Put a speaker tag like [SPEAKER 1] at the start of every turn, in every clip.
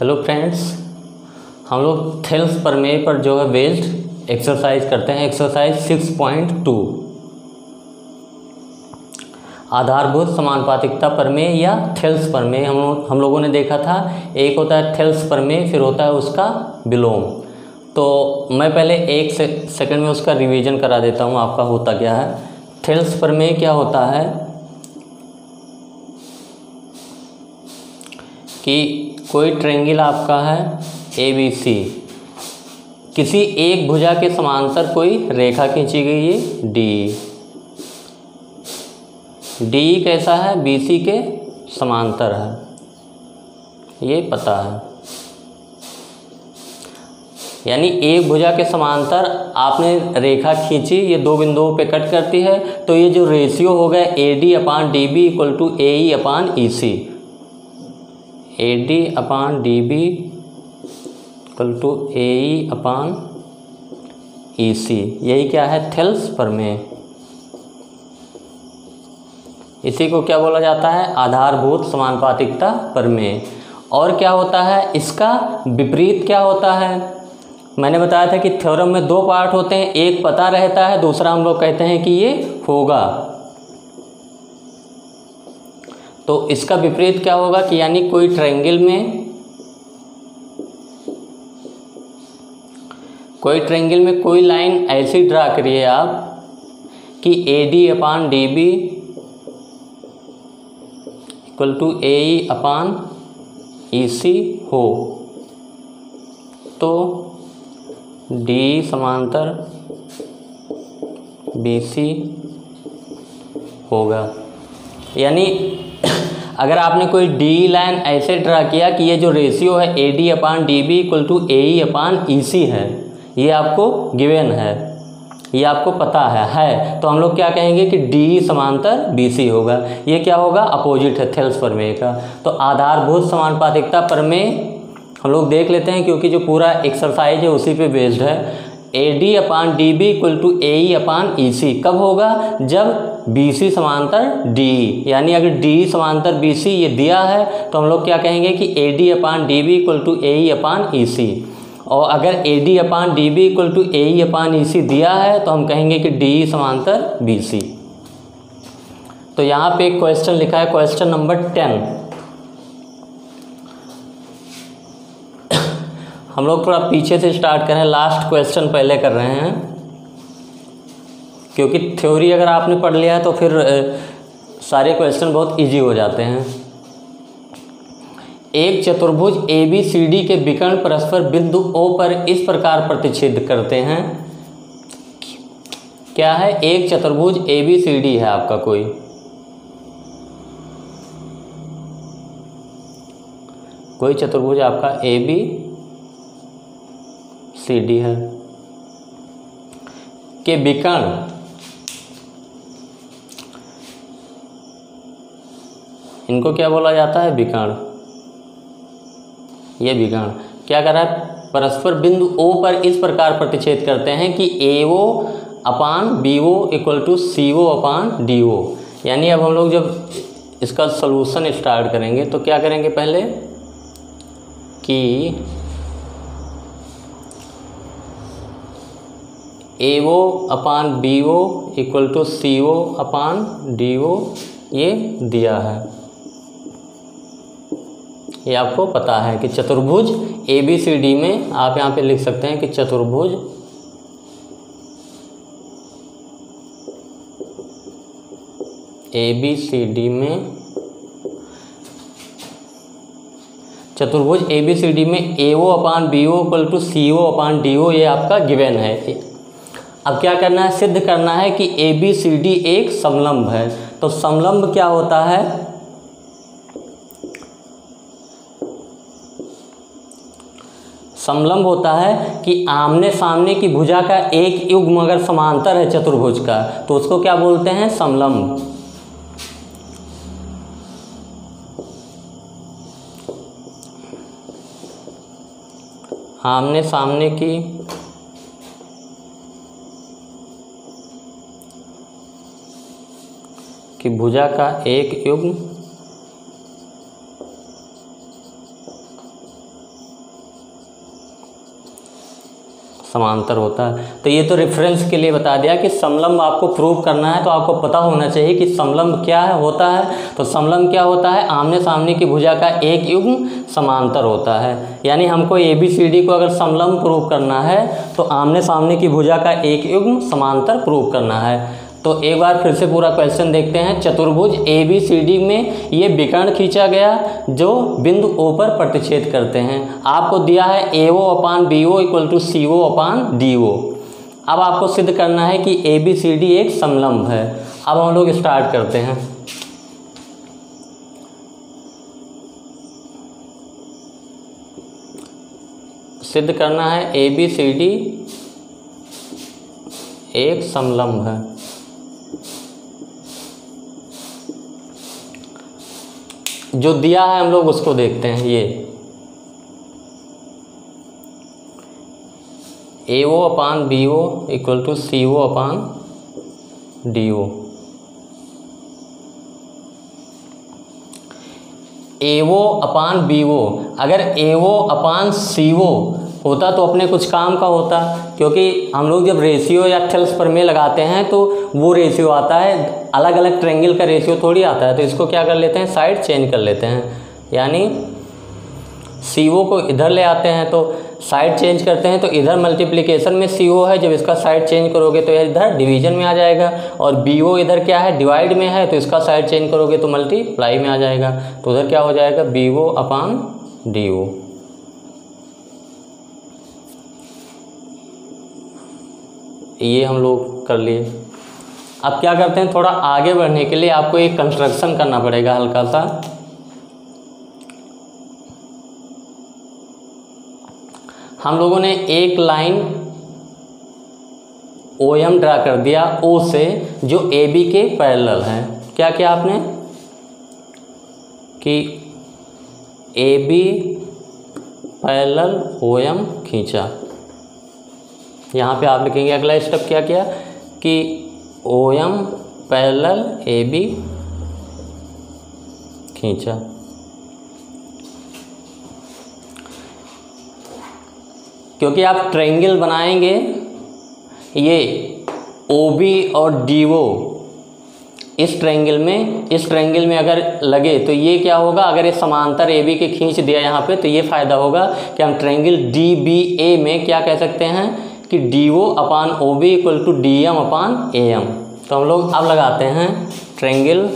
[SPEAKER 1] Hello friends हम लोग Thales प्रमेय पर जो है बेस्ड एक्सरसाइज करते हैं एक्सरसाइज सिक्स पॉइंट टू आधारभूत समानुपातिकता प्रमेय या थेल्स प्रमेय हम हम लोगों ने देखा था एक होता है थेल्स प्रमेय फिर होता है उसका विलोम तो मैं पहले एक से, सेकंड में उसका रिवीजन करा देता हूँ आपका होता क्या है? थेल्स प्रमेय क्या होता है? कि कोई ट्रेंगल आपका है? ए बी सी किसी एक भुजा के समांतर कोई रेखा खींची गई है? डी डी कैसा है? बी सी के समांतर है। ये पता है। यानी एक भुजा के समांतर आपने रेखा खींची, ये दो बिंदुओं पे कट करती है तो ये जो रेशियो हो गया A D upon D B equal to A E upon E C A D upon D B equal to A E upon E C यही क्या है? थेल्स प्रमेय। इसी को क्या बोला जाता है? आधारभूत समानुपातिकता प्रमेय। और क्या होता है? इसका विपरीत क्या होता है? मैंने बताया था कि थ्योरम में दो पार्ट होते हैं। एक पता रहता है, दूसरा हम लोग कहते हैं कि ये होगा। तो इसका विपरीत क्या होगा कि यानी कोई ट्रायंगल में, कोई ट्रायंगल में कोई लाइन ऐसी ड्रा करिए आप कि A D upon D B equal to A E upon E C हो। तो डी समांतर बी सी होगा। यानी अगर आपने कोई डी लाइन ऐसे ड्रा किया कि ये जो रेशियो है A D upon D B equal to A E upon E C है, ये आपको गिवेन है, ये आपको पता है है। तो हम लोग क्या कहेंगे कि DE समांतर बी सी होगा। ये क्या होगा? अपोजिट है थेल्स प्रमेय का। तो आधारभूत समानुपातिकता प्रमेय हम लोग देख लेते हैं, क्योंकि जो पूरा एक्सरसाइज है, उसी पे बेस्ड है। A D upon D B equal to A E upon E C कब होगा? जब बी सी समांतर डी यानी अगर डी समांतर बी सी ये दिया है तो हम लोग क्या कहेंगे कि A D upon D B equal to A E upon E C और अगर A D upon D B equal to A E upon E C दिया है तो हम कहेंगे कि DE समांतर बी सी तो यहाँ पे एक क्वेश्चन लिखा है क्वेश्चन नंबर टेन हम लोग थोड़ा पीछे से स्टार्ट करें लास्ट क्वेश्चन पहले कर रहे हैं। क्योंकि थ्योरी अगर आपने पढ़ लिया है तो फिर सारे क्वेश्चन बहुत इजी हो जाते हैं। एक चतुर्भुज ए बी सी डी के विकर्ण परस्पर बिंदु ओ पर इस प्रकार प्रतिच्छेद करते हैं। क्या है? एक चतुर्भुज ए बी सी डी है आपका कोई। कोई चतुर्भुज आपका ए बी डी है। के विकर्ण इनको क्या बोला जाता है? विकर्ण ये विकर्ण क्या कर रहा है? परस्पर बिंदु ओ पर इस प्रकार प्रतिच्छेद करते हैं कि A O upon B O equal to C O upon D O यानी अब हम लोग जब इसका सलूशन स्टार्ट करेंगे तो क्या करेंगे पहले? कि A O upon B O equal to C O upon D O ये दिया है। ये आपको पता है कि चतुर्भुज ए बी सी डी में आप यहाँ पे लिख सकते हैं कि चतुर्भुज ए बी सी डी में चतुर्भुज ए बी सी डी में A O upon B O equal to C O upon D O ये आपका गिवन है। अब क्या करना है? सिद्ध करना है कि ए बी सी डी एक समलंब है। तो समलंब क्या होता है? समलंब होता है कि आमने सामने की भुजा का एक युग मगर समांतर है चतुर्भुज का तो उसको क्या बोलते हैं? समलंब। आमने सामने की कि भुजा का एक युग्म समांतर होता है। तो ये तो रेफरेंस के लिए बता दिया कि समलम्ब आपको प्रूव करना है तो आपको पता होना चाहिए कि समलम्ब क्या है, होता है। तो समलंब क्या होता है? आमने सामने की भुजा का एक युग्म समांतर होता है। यानी हमको ए बी सी डी को अगर समलम्ब प्रूव करना है तो आमने सामने की भुजा का एक युग्म समांतर प्रूव करना है। तो एक बार फिर से पूरा क्वेश्चन देखते हैं। चतुर्भुज ए बी सी डी में ये विकर्ण खींचा गया, जो बिंदु ओ पर प्रतिच्छेद करते हैं। आपको दिया है A O upon B O equal to C O upon D O अब आपको सिद्ध करना है कि ए बी सी डी एक समलम्ब है। अब हम लोग स्टार्ट करते हैं। सिद्ध करना है ए बी सी डी एक समलम्ब है। जो दिया है हम लोग उसको देखते हैं, ये। A O upon B O equal to C O upon D O A O upon B O अगर ए ओ अपान सी ओ होता तो अपने कुछ काम का होता, क्योंकि हम लोग जब रेशियो या थेल्स पर में लगाते हैं तो वो रेशियो आता है अलग अलग ट्रेंगल का रेशियो थोड़ी आता है तो इसको क्या कर लेते हैं साइड चेंज कर लेते हैं। यानी सी ओ को इधर ले आते हैं तो साइड चेंज करते हैं तो इधर मल्टीप्लिकेशन में सी ओ है, जब इसका साइड चेंज करोगे तो इधर डिवीज़न में आ जाएगा, और बी ओ इधर क्या है डिवाइड में है तो इसका साइड चेंज करोगे तो मल्टीप्लाई में आ जाएगा। तो उधर क्या हो जाएगा B O upon D O ये हम लोग कर लिए। अब क्या करते हैं, थोड़ा आगे बढ़ने के लिए आपको एक कंस्ट्रक्शन करना पड़ेगा हल्का सा। हम लोगों ने एक लाइन ओ एम ड्रा कर दिया ओ से, जो ए बी के पैरेलल है। क्या किया आपने? कि A B parallel O M खींचा। यहाँ पे आप लिखेंगे अगला स्टेप क्या किया? कि O M parallel A B खींचा। क्योंकि आप ट्रेंगल बनाएँगे, ये ओ बी और डी ओ इस ट्रेंगल में, इस ट्रेंगल में अगर लगे तो ये क्या होगा? अगर ये समांतर ए बी के खींच दिया यहाँ पे तो ये फ़ायदा होगा कि हम ट्रेंगल डी बी ए में क्या कह सकते हैं? कि D O upon O B equal to D M upon A M तो हम लोग अब लगाते हैं ट्रेंगल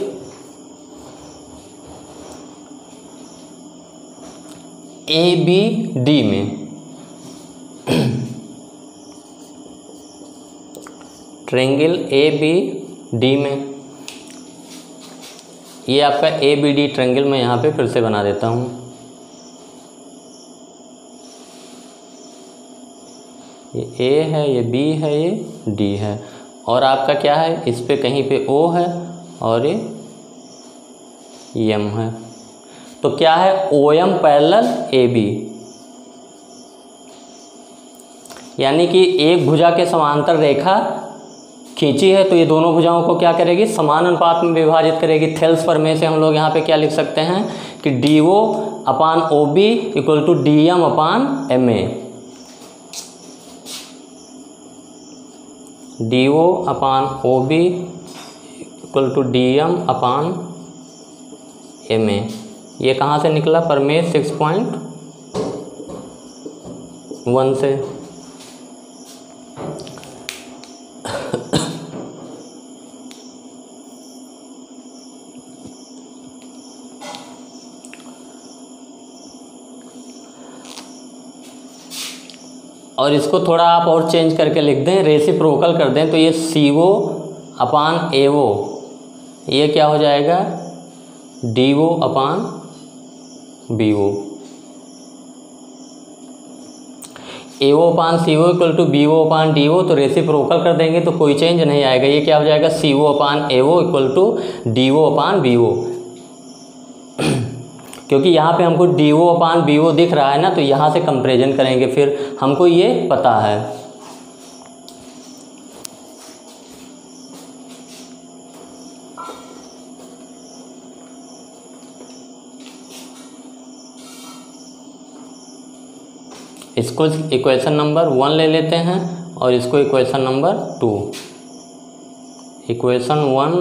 [SPEAKER 1] ए बी डी में। ट्रेंगल ए बी डी में। ये आपका ए बी डी ट्रेंगल मैं यहाँ पे फिर से बना देता हूँ। ये ए है, ये बी है, ये डी है। और आपका क्या है? इस पर कहीं पे ओ है और ये एम है। तो क्या है? O M parallel A B यानी कि एक भुजा के समांतर रेखा खींची है तो ये दोनों भुजाओं को क्या करेगी? समान अनुपात में विभाजित करेगी। थेल्स पर में से हम लोग यहाँ पे क्या लिख सकते हैं? कि D O upon O B equal to D M upon M A D O upon O B equal to D M upon M A ये कहाँ से निकला? परमेश सिक्स पॉइंट वन से। और इसको थोड़ा आप और चेंज करके लिख दें रेसिप्रोकल कर दें तो ये C O upon A O ये क्या हो जाएगा? D O upon B O A O upon C O equal to B O upon D O तो रेसिप्रोकल कर देंगे तो कोई चेंज नहीं आएगा। ये क्या हो जाएगा? C O upon A O equal to D O upon B O क्योंकि यहाँ पे हमको डी ओ अपान बी ओ दिख रहा है ना तो यहाँ से कंपेरिजन करेंगे, फिर हमको ये पता है। इसको इक्वेशन नंबर वन ले लेते हैं और इसको equation number two equation one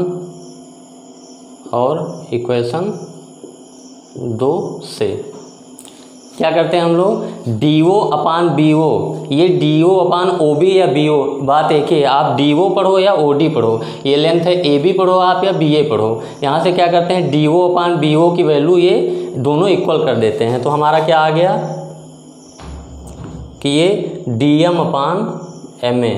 [SPEAKER 1] और इक्वेशन दो से। क्या करते हैं हम लोग? D O upon B O ये D O upon O B या बी ओ बात एक ही है। आप डी ओ पढ़ो या ओ डी पढ़ो। ये लेंथ है। ए बी पढ़ो आप या बी ए पढ़ो। यहाँ से क्या करते हैं? डी ओ अपान बी ओ की वैल्यू ये दोनों इक्वल कर देते हैं। तो हमारा क्या आ गया? कि ये D M upon M A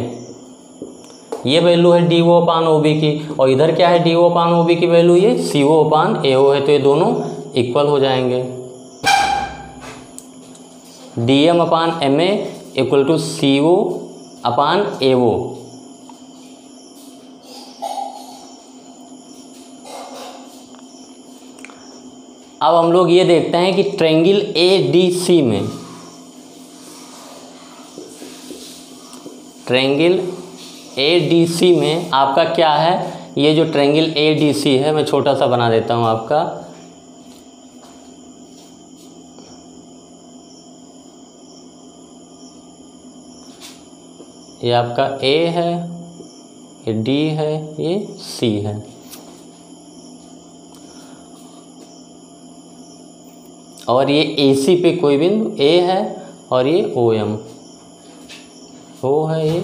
[SPEAKER 1] ये वैल्यू है D O upon O B की। और इधर क्या है? D O upon O B की वैल्यू ये सी ओ अपान ए ओ है। तो ये दोनों इक्वल हो जाएँगे। D M upon M A equal to C O upon A O अब हम लोग ये देखते हैं कि ट्रेंगल ए डी सी में ट्रेंगल ए डी सी में आपका क्या है? ये जो ट्रेंगल ए डी सी है, मैं छोटा सा बना देता हूँ आपका। ये आपका ए है, ये डी है, ये सी है। और ये ए सी पे कोई बिंदु ए है और ये ओ एम ओ है, ये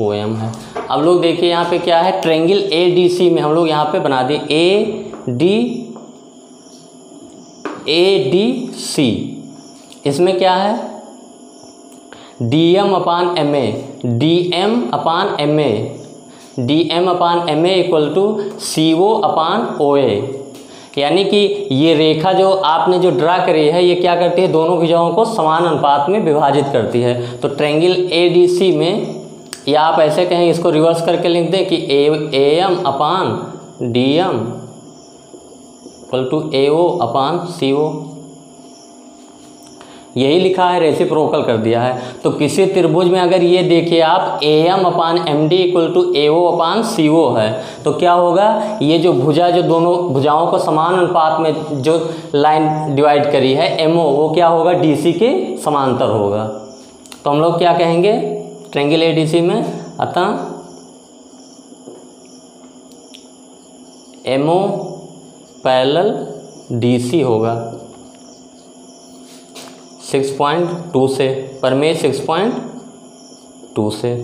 [SPEAKER 1] ओ एम है। अब लोग देखिए यहाँ पे क्या है ट्रेंगल ए डी सी में हम लोग यहाँ पे बना दिए A D A D C इसमें क्या है? D M upon M A D M upon M A D M upon M A equal to C O upon O A यानी कि ये रेखा जो आपने जो ड्रा करी है, ये क्या करती है? दोनों भुजाओं को समान अनुपात में विभाजित करती है। तो ट्रेंगल ए डी सी में या आप ऐसे कहें, इसको रिवर्स करके लिख दें कि A A M upon D M equal to A O upon C O यही लिखा है रेसिप्रोकल कर दिया है। तो किसी त्रिभुज में अगर ये देखिए आप A M upon M D equal to A O upon C O है तो क्या होगा? ये जो भुजा, जो दोनों भुजाओं को समान अनुपात में जो लाइन डिवाइड करी है एम ओ वो क्या होगा? डी सी के समांतर होगा। तो हम लोग क्या कहेंगे? ट्रेंगल ए डी सी में अतः M O parallel D C होगा। सिक्स पॉइंट टू से परमेय सिक्स पॉइंट टू से।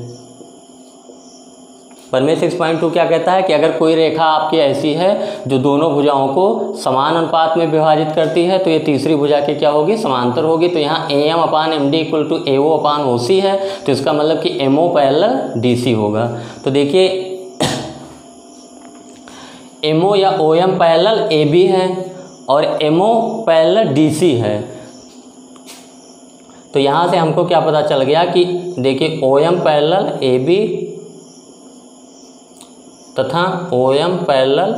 [SPEAKER 1] परमेय सिक्स पॉइंट टू क्या कहता है कि अगर कोई रेखा आपकी ऐसी है जो दोनों भुजाओं को समान अनुपात में विभाजित करती है तो ये तीसरी भुजा की क्या होगी? समांतर होगी। तो यहाँ A M upon M D equal to A O upon O C है तो इसका मतलब कि M O parallel D C होगा। तो देखिए एम ओ या O M parallel A B है और M O parallel D C है। तो यहाँ से हमको क्या पता चल गया कि देखिए O M parallel A B तथा O M parallel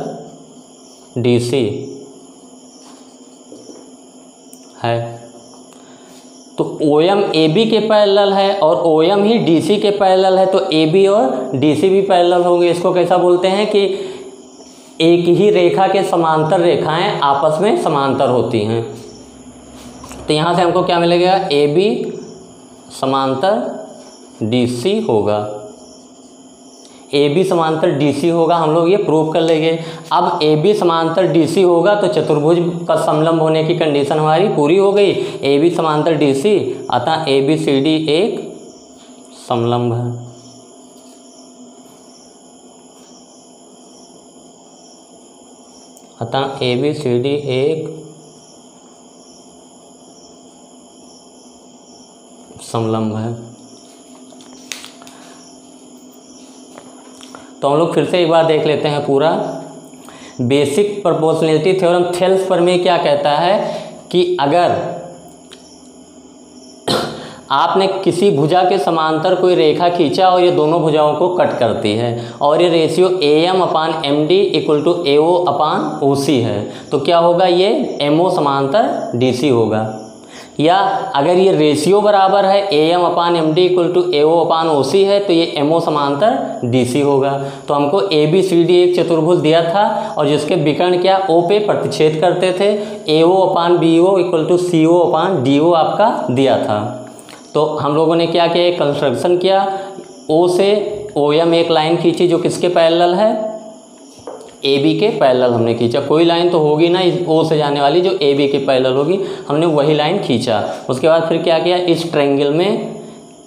[SPEAKER 1] D C है। तो ओ एम ए बी के पैरल है और ओ एम ही डी सी के पैरेलल है तो ए बी और डी सी भी पैरेलल होंगे। इसको कैसा बोलते हैं कि एक ही रेखा के समांतर रेखाएँ आपस में समांतर होती हैं। तो यहाँ से हमको क्या मिलेगा? ए बी समांतर डी सी होगा। ए बी समांतर डी सी होगा, हम लोग ये प्रूव कर लेंगे। अब ए बी समांतर डी सी होगा तो चतुर्भुज का समलंब होने की कंडीशन हमारी पूरी हो गई। ए बी समांतर डी सी अतः ए बी सी डी एक समलंब है। अतः ए बी सी डी एक समलंब है। तो हम लोग फिर से एक बार देख लेते हैं पूरा। बेसिक प्रोपोर्शनलिटी थ्योरम थेल्स पर में क्या कहता है कि अगर आपने किसी भुजा के समांतर कोई रेखा खींचा और ये दोनों भुजाओं को कट करती है और ये ratio A M upon M D equal to A O upon O C है तो क्या होगा ये एम ओ समांतर डी सी होगा। या अगर ये रेशियो बराबर है A M upon M D equal to A O upon O C है तो ये एम ओ समांतर डी सी होगा। तो हमको ए बी सी डी एक चतुर्भुज दिया था और जिसके विकर्ण क्या? ओ पे प्रतिच्छेद करते थे। A O upon B O equal to C O upon D O आपका दिया था। तो हम लोगों ने क्या किया? कंस्ट्रक्शन किया। ओ से ओ एम एक लाइन खींची जो किसके पैरेलल है? ए बी के पैरेलल हमने खींचा। कोई लाइन तो होगी ना इस ओ से जाने वाली, जो ए बी के पैरेलल होगी, हमने वही लाइन खींचा। उसके बाद फिर क्या किया? इस ट्रेंगल में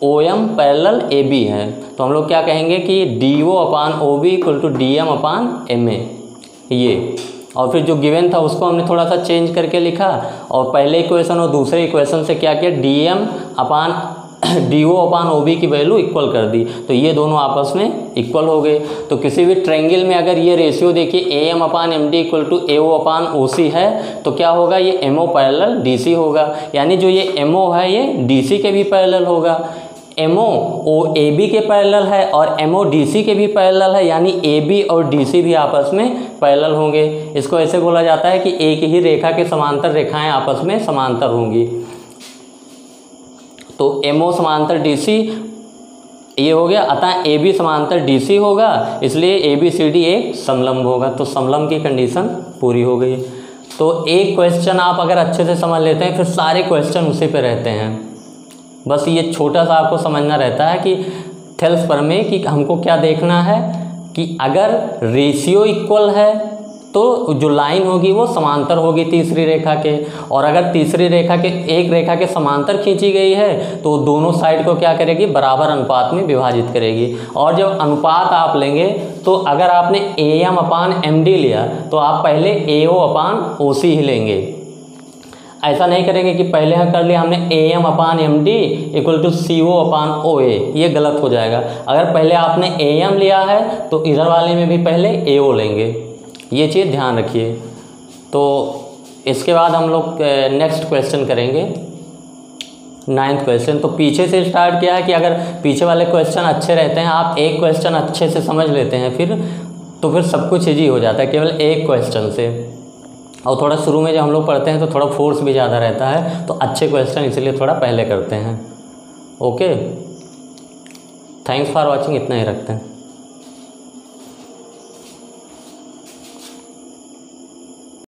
[SPEAKER 1] O M parallel A B है। तो हम लोग क्या कहेंगे कि D O upon O B equal to D M upon M A ये। और फिर जो गिवन था, उसको हमने थोड़ा सा चेंज करके लिखा। और पहले इक्वेशन और दूसरे इक्वेशन से क्या किया? D M upon D O upon O B की वैल्यू इक्वल कर दी। तो ये दोनों आपस में इक्वल हो गए। तो किसी भी ट्रेंगल में अगर ये रेशियो देखिए A M upon M D equal to A O upon O C है तो क्या होगा? ये M O parallel D C होगा। यानी जो ये एम ओ है, ये डी सी के भी पैरल होगा। M O O A B के पैरेलल है और एम ओ डी सी के भी पैरेलल है, यानी ए बी और डी सी भी आपस में पैरेलल होंगे। इसको ऐसे बोला जाता है कि एक ही रेखा के समांतर रेखाएँ आपस में समांतर होंगी। तो एम ओ समांतर डी सी ये हो गया, अतः ए बी समांतर डी सी होगा, इसलिए ए बी सी डी एक समलम्ब होगा। तो समलम्ब की कंडीशन पूरी हो गई। तो एक क्वेश्चन आप अगर अच्छे से समझ लेते हैं, फिर सारे क्वेश्चन उसी पे रहते हैं। बस ये छोटा सा आपको समझना रहता है कि थेल्स पर में कि हमको क्या देखना है कि अगर रेशियो इक्वल है तो जो लाइन होगी वो समांतर होगी तीसरी रेखा के। और अगर तीसरी रेखा के, एक रेखा के समांतर खींची गई है तो दोनों साइड को क्या करेगी? बराबर अनुपात में विभाजित करेगी। और जब अनुपात आप लेंगे तो अगर आपने A M upon M D लिया तो आप पहले ए ओ अपान ओ सी ही लेंगे। ऐसा नहीं करेंगे कि पहले हम कर लिया हमने A M upon M D equal to C O upon O A ये गलत हो जाएगा। अगर पहले आपने ए एम लिया है तो इधर वाले में भी पहले ए ओ लेंगे। ये चीज़ ध्यान रखिए। तो इसके बाद हम लोग नेक्स्ट क्वेश्चन करेंगे। नाइन्थ क्वेश्चन तो पीछे से स्टार्ट किया है कि अगर पीछे वाले क्वेश्चन अच्छे रहते हैं, आप एक क्वेश्चन अच्छे से समझ लेते हैं, फिर तो फिर सब कुछ ईजी हो जाता है, केवल एक क्वेश्चन से। और थोड़ा शुरू में जब हम लोग पढ़ते हैं तो थोड़ा फोर्स भी ज़्यादा रहता है तो अच्छे क्वेश्चन इसलिए थोड़ा पहले करते हैं। ओके थैंक्स फॉर वॉचिंग इतना ही रखते हैं।